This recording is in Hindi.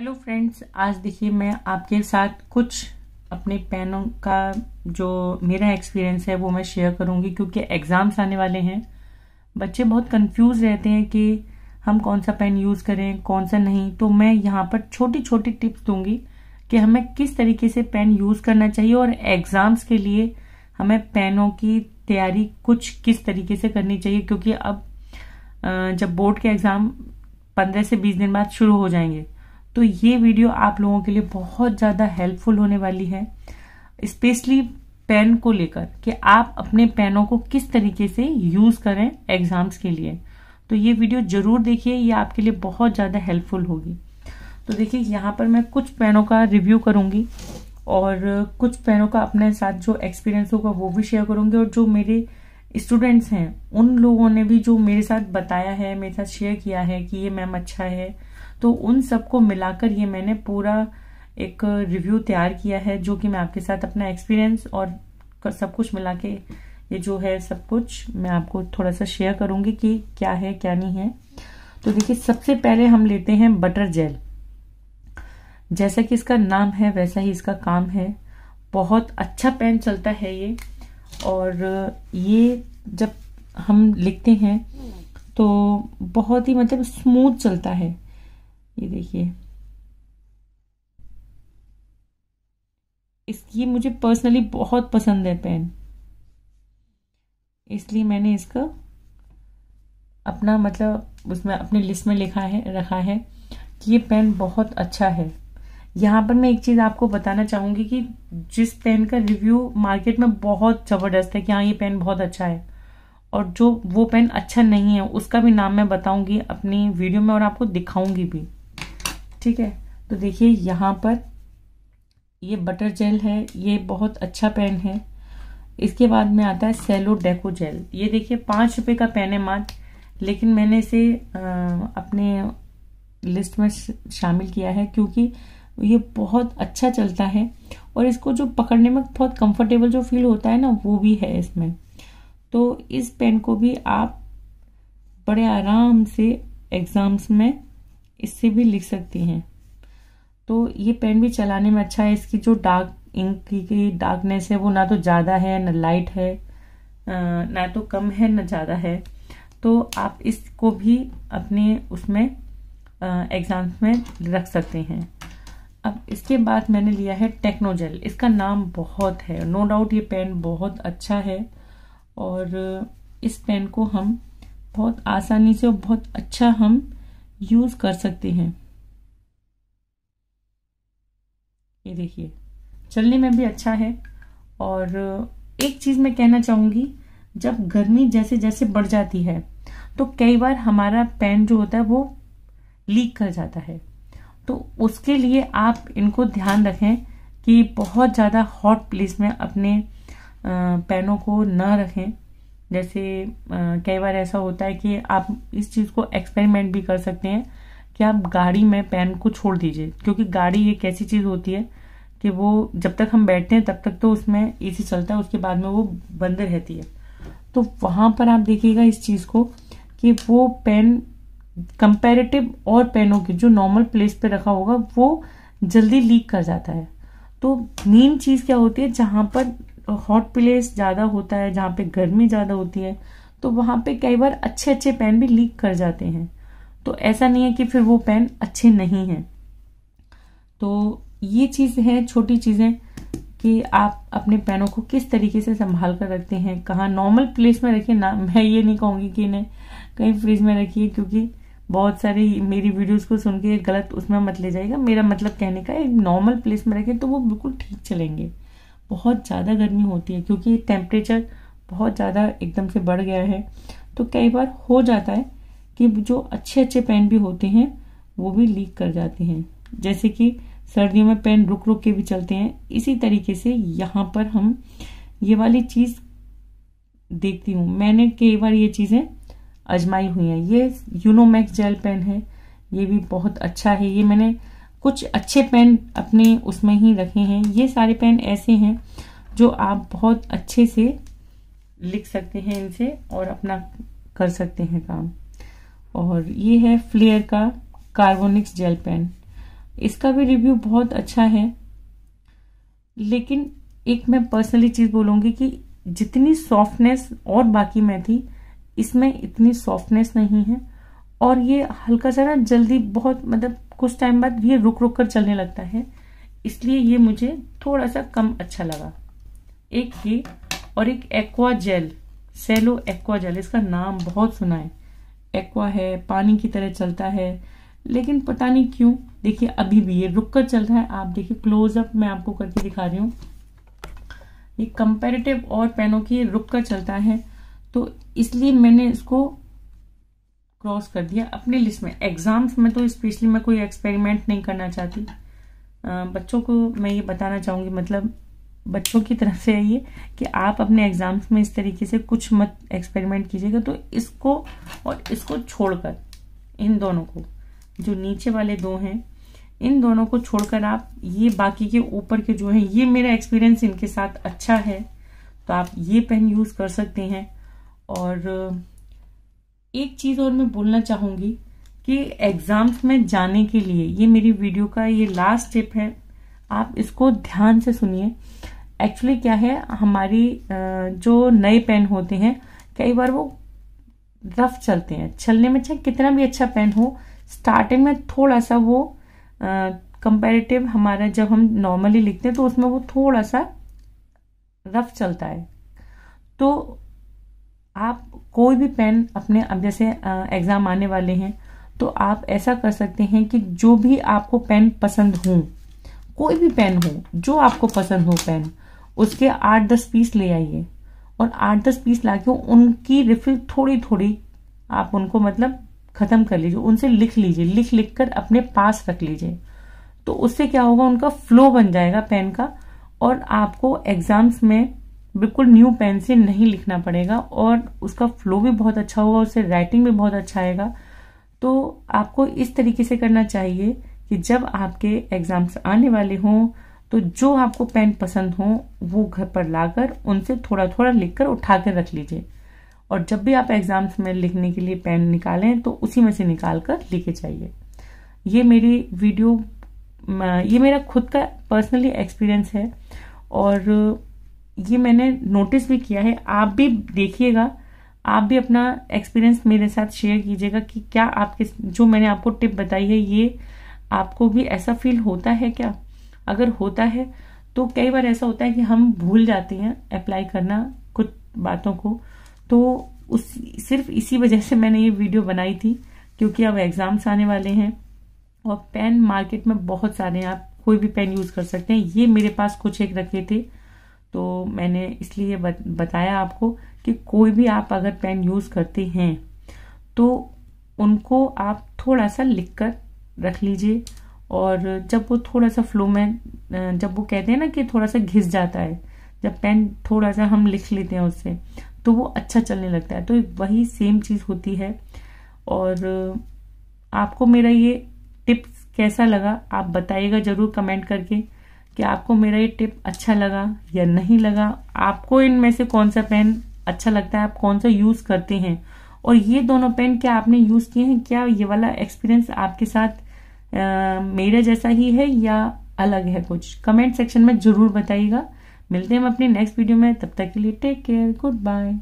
हेलो फ्रेंड्स आज देखिए मैं आपके साथ कुछ अपने पेनों का जो मेरा एक्सपीरियंस है वो मैं शेयर करूँगी क्योंकि एग्ज़ाम्स आने वाले हैं। बच्चे बहुत कंफ्यूज रहते हैं कि हम कौन सा पेन यूज़ करें, कौन सा नहीं। तो मैं यहाँ पर छोटी छोटी टिप्स दूँगी कि हमें किस तरीके से पेन यूज़ करना चाहिए और एग्ज़ाम्स के लिए हमें पेनों की तैयारी कुछ किस तरीके से करनी चाहिए क्योंकि अब जब बोर्ड के एग्ज़ाम पंद्रह से बीस दिन बाद शुरू हो जाएँगे। तो ये वीडियो आप लोगों के लिए बहुत ज़्यादा हेल्पफुल होने वाली है स्पेशली पेन को लेकर कि आप अपने पेनों को किस तरीके से यूज़ करें एग्ज़ाम्स के लिए। तो ये वीडियो ज़रूर देखिए, ये आपके लिए बहुत ज़्यादा हेल्पफुल होगी। तो देखिए, यहाँ पर मैं कुछ पेनों का रिव्यू करूँगी और कुछ पेनों का अपने साथ जो एक्सपीरियंस होगा वो भी शेयर करूँगी और जो मेरे स्टूडेंट्स हैं, उन लोगों ने भी जो मेरे साथ बताया है, मेरे साथ शेयर किया है कि ये मैम अच्छा है तो उन सबको मिलाकर ये मैंने पूरा एक रिव्यू तैयार किया है, जो कि मैं आपके साथ अपना एक्सपीरियंस और सब कुछ मिला के ये जो है सब कुछ मैं आपको थोड़ा सा शेयर करूँगी कि क्या है, क्या नहीं है। तो देखिए, सबसे पहले हम लेते हैं बटर जेल जैसा कि इसका नाम है, वैसा ही इसका काम है। बहुत अच्छा पेन चलता है ये। और ये जब हम लिखते हैं तो बहुत ही मतलब स्मूथ चलता है। ये देखिए। इस, ये मुझे पर्सनली बहुत पसंद है पेन इसलिए मैंने इसका अपना मतलब उसमें, अपने लिस्ट में लिखा है, रखा है कि ये पेन बहुत अच्छा है। यहाँ पर मैं एक चीज़ आपको बताना चाहूँगी कि जिस पेन का रिव्यू मार्केट में बहुत ज़बरदस्त है कि हाँ ये पेन बहुत अच्छा है और जो वो पेन अच्छा नहीं है, उसका भी नाम मैं बताऊँगी अपनी वीडियो में और आपको दिखाऊँगी भी। ठीक है? तो देखिए, यहाँ पर ये बटर जेल है, ये बहुत अच्छा पेन है। इसके बाद में आता है सेलो डेको जेल ये देखिए, पाँच रुपये का पेन है मात्र, लेकिन मैंने इसे अपने लिस्ट में शामिल किया है क्योंकि ये बहुत अच्छा चलता है और इसको जो पकड़ने में बहुत कंफर्टेबल जो फील होता है ना, वो भी है इसमें। तो इस पेन को भी आप बड़े आराम से एग्ज़ाम्स में इससे भी लिख सकती हैं। तो ये पेन भी चलाने में अच्छा है, इसकी जो डार्क इंक की डार्कनेस है वो ना तो ज़्यादा है, ना लाइट है ना तो कम है, ना ज़्यादा है। तो आप इसको भी अपने उसमें एग्ज़ाम्स में रख सकते हैं। अब इसके बाद मैंने लिया है टेक्नोजेल इसका नाम बहुत है। नो डाउट ये पेन बहुत अच्छा है और इस पेन को हम बहुत आसानी से और बहुत अच्छा हम यूज़ कर सकते हैं। ये देखिए, चलने में भी अच्छा है। और एक चीज़ मैं कहना चाहूँगी, जब गर्मी जैसे जैसे बढ़ जाती है तो कई बार हमारा पेन जो होता है, वो लीक कर जाता है। तो उसके लिए आप इनको ध्यान रखें कि बहुत ज़्यादा हॉट प्लेस में अपने पेनों को न रखें। जैसे कई बार ऐसा होता है कि आप इस चीज़ को एक्सपेरिमेंट भी कर सकते हैं कि आप गाड़ी में पेन को छोड़ दीजिए। क्योंकि गाड़ी एक ऐसी चीज़ होती है कि वो जब तक हम बैठते हैं, तब तक तो उसमें एसी चलता है, उसके बाद में वो बंद रहती है। तो वहाँ पर आप देखिएगा इस चीज़ को कि वो पेन कंपेरेटिव और पेनों की जो नॉर्मल प्लेस पे रखा होगा, वो जल्दी लीक कर जाता है। तो मेन चीज़ क्या होती है, जहाँ पर हॉट प्लेस ज़्यादा होता है, जहाँ पे गर्मी ज़्यादा होती है तो वहाँ पे कई बार अच्छे अच्छे पेन भी लीक कर जाते हैं। तो ऐसा नहीं है कि फिर वो पेन अच्छे नहीं है। तो ये चीज़ है, छोटी चीज़ें, कि आप अपने पेनों को किस तरीके से संभाल कर रखते हैं, कहाँ नॉर्मल प्लेस में रखिए, ना, मैं ये नहीं कहूँगी कि इन्हें कहीं फ्रिज में रखिए, क्योंकि बहुत सारी मेरी वीडियोस को सुन के गलत उसमें मत ले जाएगा मेरा मतलब कहने का एक नॉर्मल प्लेस में रखें तो वो बिल्कुल ठीक चलेंगे। बहुत ज़्यादा गर्मी होती है, क्योंकि टेम्परेचर बहुत ज़्यादा एकदम से बढ़ गया है। तो कई बार हो जाता है कि जो अच्छे अच्छे पेन भी होते हैं, वो भी लीक कर जाते हैं। जैसे कि सर्दियों में पेन रुक रुक के भी चलते हैं। इसी तरीके से यहाँ पर हम ये वाली चीज़ देखती हूँ। मैंने कई बार ये चीज़ें अजमाई हुई हैं। ये यूनोमैक्स जेल पेन है। ये भी बहुत अच्छा है। ये मैंने कुछ अच्छे पेन अपने उसमें ही रखे हैं। ये सारे पेन ऐसे हैं जो आप बहुत अच्छे से लिख सकते हैं इनसे और अपना कर सकते हैं काम। और ये है फ्लेयर का कार्बोनिक्स जेल पेन इसका भी रिव्यू बहुत अच्छा है। लेकिन एक मैं पर्सनली चीज़ बोलूँगी कि जितनी सॉफ्टनेस और बाकी में थी, इसमें इतनी सॉफ्टनेस नहीं है। और ये हल्का सा ना जल्दी बहुत मतलब कुछ टाइम बाद ये रुक रुक कर चलने लगता है। इसलिए ये मुझे थोड़ा सा कम अच्छा लगा। एक ये और एक aqua gel Cello aqua gel इसका नाम बहुत सुना है। एक्वा है, पानी की तरह चलता है। लेकिन पता नहीं क्यों, देखिए अभी भी ये रुक कर चल रहा है। आप देखिए क्लोजअप मैं आपको करके दिखा रही हूँ। ये कंपेरेटिव और पेनों की रुक कर चलता है। तो इसलिए मैंने इसको क्रॉस कर दिया अपनी लिस्ट में। एग्ज़ाम्स में तो स्पेशली मैं कोई एक्सपेरिमेंट नहीं करना चाहती। बच्चों को मैं ये बताना चाहूँगी मतलब बच्चों की तरफ़ से ये कि आप अपने एग्ज़ाम्स में इस तरीके से कुछ मत एक्सपेरिमेंट कीजिएगा तो इसको और इसको छोड़कर, इन दोनों को, जो नीचे वाले दो हैं, इन दोनों को छोड़कर आप ये बाकी के ऊपर के जो हैं, ये मेरा एक्सपीरियंस इनके साथ अच्छा है तो आप ये पेन यूज़ कर सकते हैं। और एक चीज़ और मैं बोलना चाहूँगी कि एग्ज़ाम्स में जाने के लिए, ये मेरी वीडियो का ये लास्ट टिप है, आप इसको ध्यान से सुनिए। एक्चुअली क्या है, हमारी जो नए पेन होते हैं, कई बार वो रफ चलते हैं। चलने में चाहे कितना भी अच्छा पेन हो स्टार्टिंग में थोड़ा सा वो कंपेरेटिव हमारा जब हम नॉर्मली लिखते हैं तो उसमें वो थोड़ा सा रफ चलता है। तो आप कोई भी पेन अपने, अब जैसे एग्ज़ाम आने वाले हैं तो आप ऐसा कर सकते हैं कि जो भी आपको पेन पसंद हो, कोई भी पेन हो, जो आपको पसंद हो पेन, उसके आठ दस पीस ले आइए। और आठ दस पीस लाके उनकी रिफिल थोड़ी थोड़ी आप उनको मतलब खत्म कर लीजिए, उनसे लिख लीजिए, लिख लिख कर अपने पास रख लीजिए। तो उससे क्या होगा, उनका फ्लो बन जाएगा पेन का, और आपको एग्ज़ाम्स में बिल्कुल न्यू पेन से नहीं लिखना पड़ेगा और उसका फ्लो भी बहुत अच्छा होगा, उससे राइटिंग भी बहुत अच्छा आएगा। तो आपको इस तरीके से करना चाहिए कि जब आपके एग्ज़ाम्स आने वाले हों तो जो आपको पेन पसंद हो, वो घर पर लाकर उनसे थोड़ा थोड़ा लिखकर उठा कर रख लीजिए। और जब भी आप एग्ज़ाम्स में लिखने के लिए पेन निकालें तो उसी में से निकाल कर लिखे जाइए। ये मेरी वीडियो ये मेरा खुद का पर्सनली एक्सपीरियंस है और ये मैंने नोटिस भी किया है। आप भी देखिएगा। आप भी अपना एक्सपीरियंस मेरे साथ शेयर कीजिएगा कि क्या आपके जो मैंने आपको टिप बताई है, ये आपको भी ऐसा फील होता है क्या? अगर होता है तो कई बार ऐसा होता है कि हम भूल जाते हैं अप्लाई करना कुछ बातों को। तो उस, सिर्फ़ इसी वजह से मैंने ये वीडियो बनाई थी, क्योंकि अब एग्ज़ाम्स आने वाले हैं और पेन मार्केट में बहुत सारे हैं आप कोई भी पेन यूज़ कर सकते हैं। ये मेरे पास कुछ एक रखे थे। तो मैंने इसलिए बताया आपको कि कोई भी आप अगर पेन यूज़ करते हैं तो उनको आप थोड़ा सा लिख कर रख लीजिए और जब वो थोड़ा सा फ्लो में जब वो कहते हैं ना कि थोड़ा सा घिस जाता है, जब पेन थोड़ा सा हम लिख लेते हैं उससे तो वो अच्छा चलने लगता है। तो वही सेम चीज़ होती है। और आपको मेरा ये टिप्स कैसा लगा आप बताइएगा ज़रूर कमेंट करके। कि आपको मेरा ये टिप अच्छा लगा या नहीं लगा, आपको इनमें से कौन सा पेन अच्छा लगता है, आप कौन सा यूज़ करते हैं, और ये दोनों पेन क्या आपने यूज़ किए हैं? क्या ये वाला एक्सपीरियंस आपके साथ मेरे जैसा ही है या अलग है कुछ? कमेंट सेक्शन में ज़रूर बताइएगा। मिलते हैं हम अपनी नेक्स्ट वीडियो में, तब तक के लिए टेक केयर गुड बाय